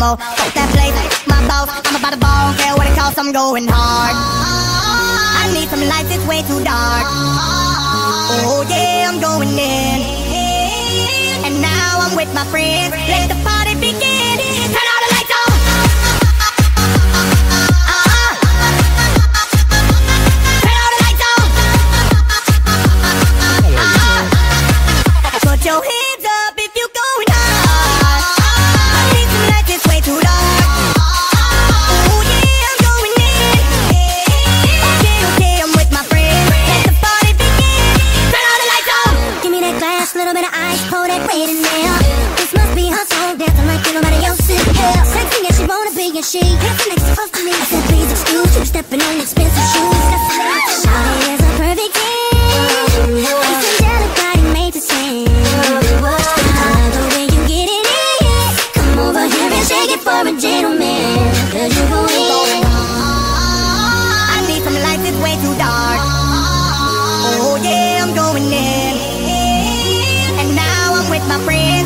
more. Fuck that place, my boss, I'm about to ball, care what it costs, I'm going hard. I need some lights, it's way too dark. Oh yeah, I'm going in. And now I'm with my friends. Let the party begin. That weight in there. This must be her soul dancing like ain't nobody else in hell. Sexy as she wanna be, and she dancing next to me. I said, please excuse you, stepping on expensive shoes. with my friends.